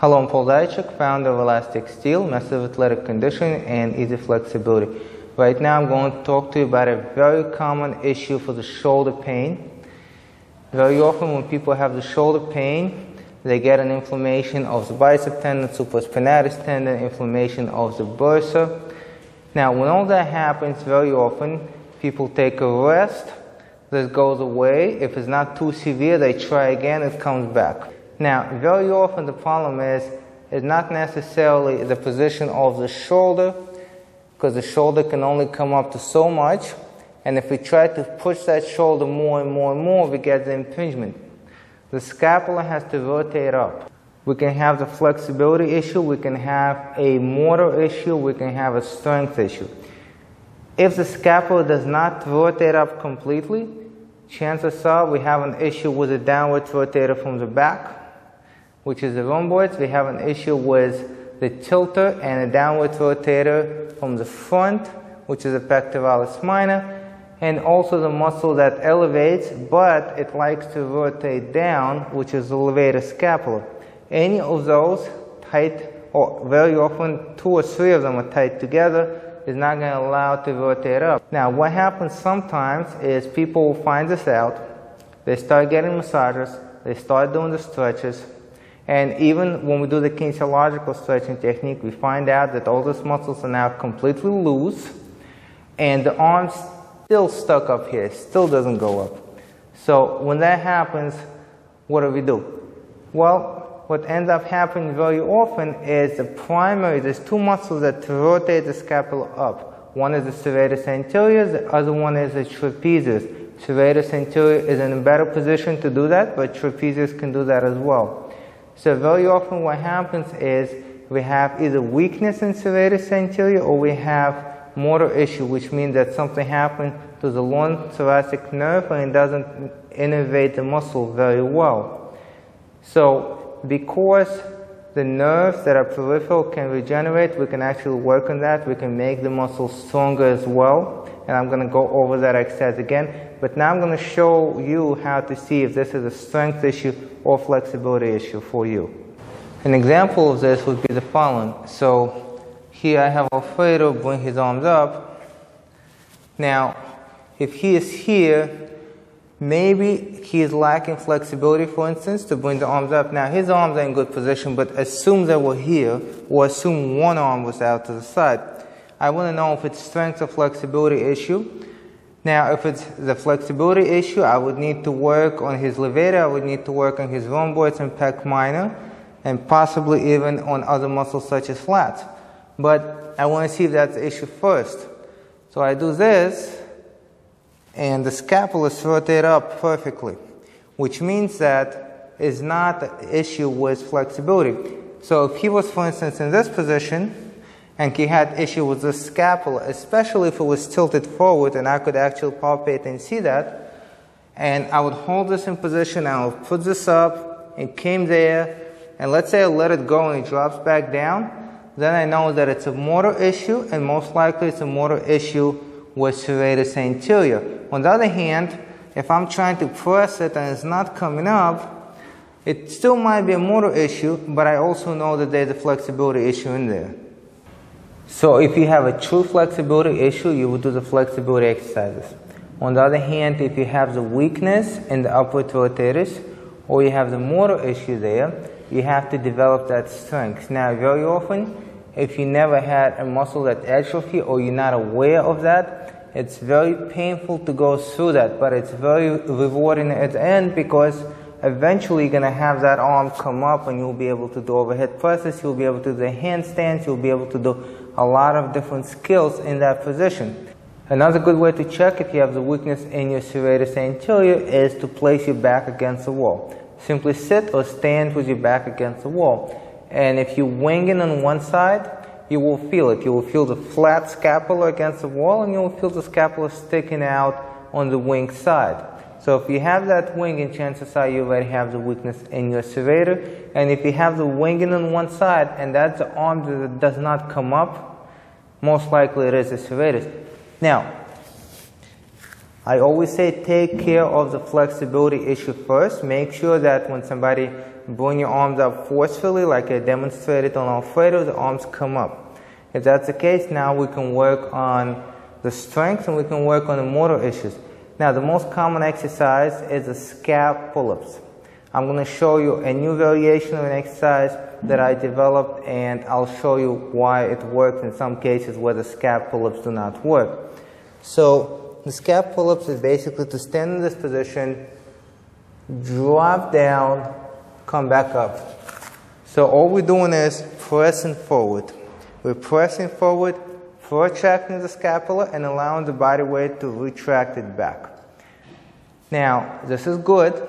Hello, I'm Paul Zaychuk, founder of Elastic Steel, massive athletic conditioning, and easy flexibility. Right now, I'm going to talk to you about a very common issue for the shoulder pain. Very often, when people have the shoulder pain, they get an inflammation of the bicep tendon, supraspinatus tendon, inflammation of the bursa. Now, when all that happens, very often, people take a rest, this goes away. If it's not too severe, they try again, it comes back. Now, very often the problem is, is not necessarily the position of the shoulder, because the shoulder can only come up to so much, and if we try to push that shoulder more and more and more, we get the impingement. The scapula has to rotate up. We can have the flexibility issue, we can have a motor issue, we can have a strength issue. If the scapula does not rotate up completely, chances are we have an issue with the downward rotator from the back which is the rhomboids. We have an issue with the tilter and the downward rotator from the front, which is the pectoralis minor, and also the muscle that elevates, but it likes to rotate down, which is the levator scapula. Any of those tight, or very often two or three of them are tight together, is not going to allow to rotate up. Now, what happens sometimes is people will find this out, they start getting massages, they start doing the stretches, and even when we do the kinesiological stretching technique, we find out that all those muscles are now completely loose and the arm's still stuck up here, still doesn't go up. So when that happens, what do we do? Well, what ends up happening very often is the primary, there's two muscles that rotate the scapula up. One is the serratus anterior, the other one is the trapezius. Serratus anterior is in a better position to do that, but trapezius can do that as well. So very often what happens is we have either weakness in serratus anterior or we have motor issue, which means that something happened to the long thoracic nerve and it doesn't innervate the muscle very well. So because the nerves that are peripheral can regenerate, we can actually work on that. We can make the muscle stronger as well. And I'm going to go over that exercise again. But now I'm going to show you how to see if this is a strength issue or flexibility issue for you. An example of this would be the following. So here I have Alfredo bring his arms up. Now, if he is here, maybe he is lacking flexibility, for instance, to bring the arms up. Now, his arms are in good position, but assume they were here, or assume one arm was out to the side. I want to know if it's strength or flexibility issue. Now, if it's the flexibility issue, I would need to work on his levator, I would need to work on his rhomboids and pec minor, and possibly even on other muscles such as lats. But I want to see if that's the issue first. So I do this, and the scapula is rotated up perfectly, which means that it's not an issue with flexibility. So if he was, for instance, in this position, and he had issue with the scapula, especially if it was tilted forward and I could actually palpate and see that. And I would hold this in position, I would put this up, it came there, and let's say I let it go and it drops back down, then I know that it's a motor issue, and most likely it's a motor issue with serratus anterior. On the other hand, if I'm trying to press it and it's not coming up, it still might be a motor issue, but I also know that there's a flexibility issue in there. So if you have a true flexibility issue, you will do the flexibility exercises. On the other hand, if you have the weakness in the upper rotators, or you have the motor issue there, you have to develop that strength. Now, very often, if you never had a muscle that atrophy or you're not aware of that, it's very painful to go through that, but it's very rewarding at the end because eventually you're going to have that arm come up and you'll be able to do overhead presses, you'll be able to do the handstands, you'll be able to do a lot of different skills in that position. Another good way to check if you have the weakness in your serratus anterior is to place your back against the wall. Simply sit or stand with your back against the wall. And if you wing in on one side, you will feel it. You will feel the flat scapula against the wall and you will feel the scapula sticking out on the wing side. So if you have that winging, chances are you already have the weakness in your serrator. And if you have the winging on one side and that's the arm that does not come up, most likely it is a serratus. Now, I always say take care of the flexibility issue first. Make sure that when somebody bring your arms up forcefully, like I demonstrated on Alfredo, the arms come up. If that's the case, now we can work on the strength and we can work on the motor issues. Now, the most common exercise is the scap pull-ups. I'm going to show you a new variation of an exercise that I developed and I'll show you why it works in some cases where the scap pull-ups do not work. So the scap pull-ups is basically to stand in this position, drop down, come back up. So all we're doing is pressing forward. We're pressing forward, protracting the scapula and allowing the body weight to retract it back. Now, this is good,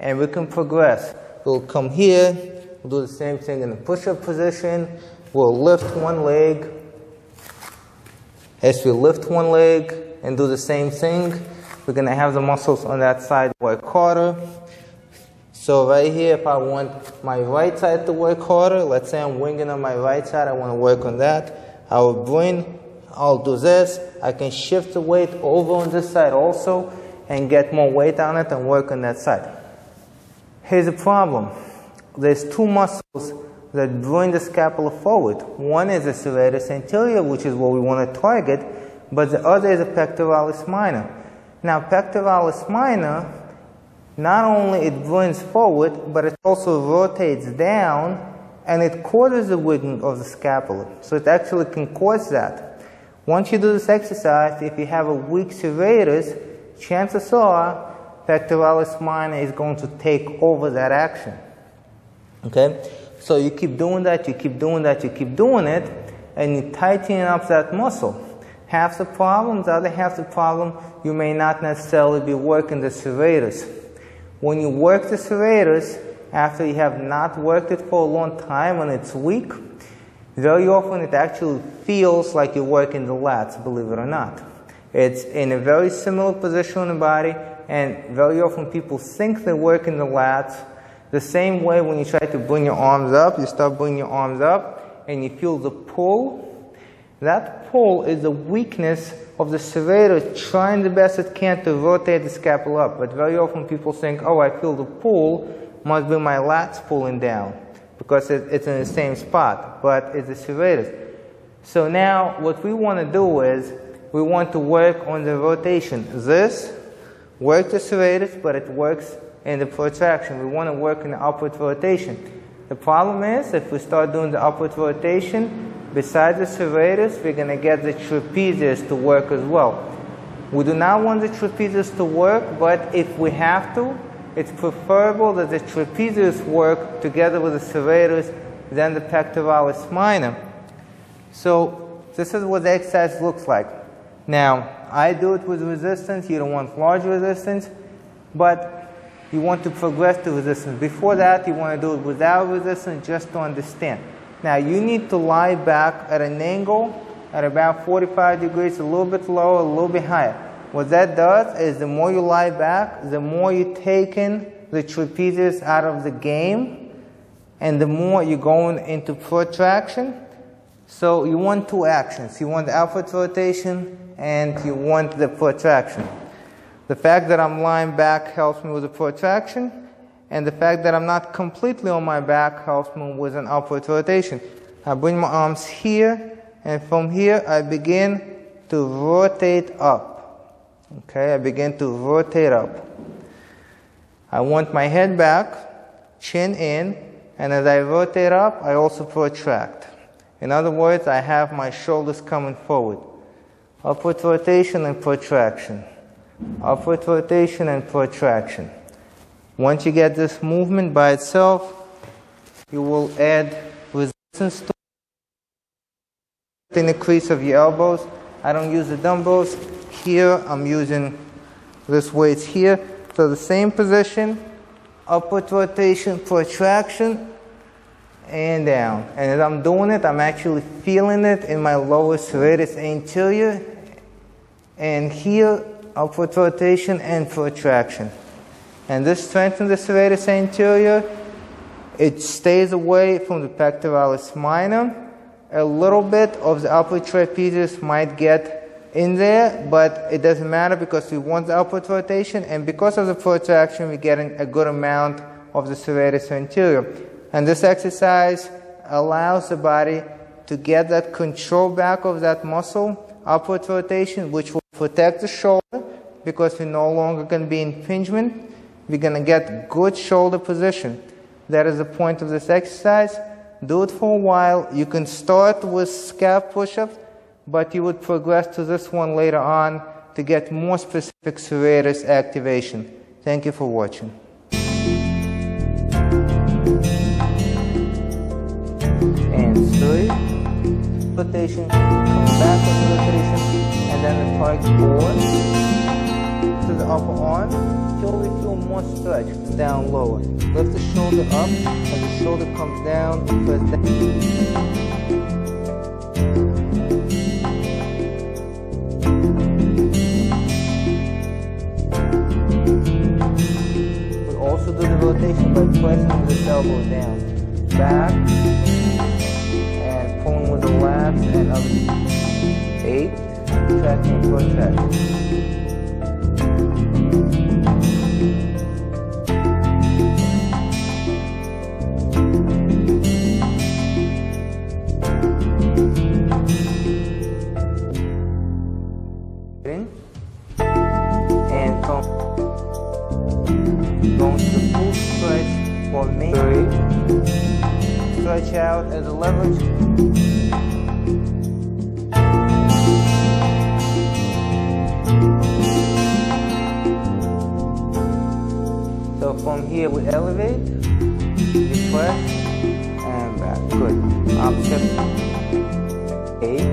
and we can progress. We'll come here, we'll do the same thing in the push-up position. We'll lift one leg. As we lift one leg and do the same thing, we're going to have the muscles on that side work harder. So right here, if I want my right side to work harder, let's say I'm winging on my right side, I want to work on that. I will bring, I'll do this. I can shift the weight over on this side also and get more weight on it and work on that side. Here's the problem. There's two muscles that bring the scapula forward. One is the serratus anterior, which is what we want to target, but the other is the pectoralis minor. Now, pectoralis minor, not only it brings forward, but it also rotates down and it causes the wiggling of the scapula. So it actually can cause that. Once you do this exercise, if you have a weak serratus, chances are pectoralis minor is going to take over that action. Okay? So you keep doing that, you keep doing that, you keep doing it, and you tighten up that muscle. Half the problem, the other half the problem, you may not necessarily be working the serratus. When you work the serratus, after you have not worked it for a long time and it's weak, very often it actually feels like you're working the lats, believe it or not. It's in a very similar position in the body, and very often people think they're working the lats. The same way when you try to bring your arms up, you start bringing your arms up, and you feel the pull. That pull is the weakness of the serratus trying the best it can to rotate the scapula up. But very often people think, oh, I feel the pull, must be my lats pulling down because it's in the same spot, but it's the serratus. So now what we want to do is we want to work on the rotation. This works the serratus, but it works in the protraction. We want to work in the upward rotation. The problem is, if we start doing the upward rotation, besides the serratus, we're going to get the trapezius to work as well. We do not want the trapezius to work, but if we have to, it's preferable that the trapezius work together with the serratus than the pectoralis minor. So this is what the exercise looks like. Now, I do it with resistance. You don't want large resistance, but you want to progress to resistance. Before that, you want to do it without resistance just to understand. Now, you need to lie back at an angle at about 45 degrees, a little bit lower, a little bit higher. What that does is the more you lie back, the more you're taking the trapezius out of the game, and the more you're going into protraction. So you want two actions. You want the upward rotation and you want the protraction. The fact that I'm lying back helps me with the protraction, and the fact that I'm not completely on my back helps me with an upward rotation. I bring my arms here, and from here I begin to rotate up. Okay, I begin to rotate up. I want my head back, chin in, and as I rotate up, I also protract. In other words, I have my shoulders coming forward upward rotation and protraction, upward rotation and protraction. Once you get this movement by itself, you will add resistance to in the crease of your elbows. I don't use the dumbbells. Here, I'm using this weight here. So the same position, upward rotation, protraction, and down. And as I'm doing it, I'm actually feeling it in my lower serratus anterior and here upward rotation and protraction. And this strengthens the serratus anterior. It stays away from the pectoralis minor. A little bit of the upper trapezius might get in there, but it doesn't matter because we want the upward rotation, and because of the protraction, we're getting a good amount of the serratus anterior. And this exercise allows the body to get that control back of that muscle, upward rotation, which will protect the shoulder because we're no longer going to be impingement. We're going to get good shoulder position. That is the point of this exercise. Do it for a while. You can start with scap push-ups, but you would progress to this one later on to get more specific serratus activation. Thank you for watching. And three, rotation, come back with rotation, and then the target forward to the upper arm till we feel more stretch down lower. Lift the shoulder up, and the shoulder comes down, press down. The by pressing this elbow down. Back, and pulling with the lats and other. Eight, tracking, protract. Three. Stretch out as a leverage. So from here we elevate, depress, and back. Good. Opposite. Eight,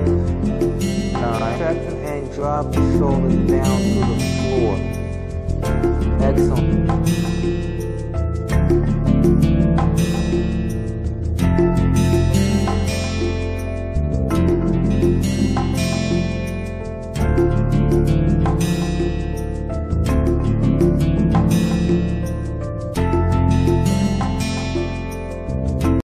nine. Traction and drop the shoulders down to the floor. Excellent.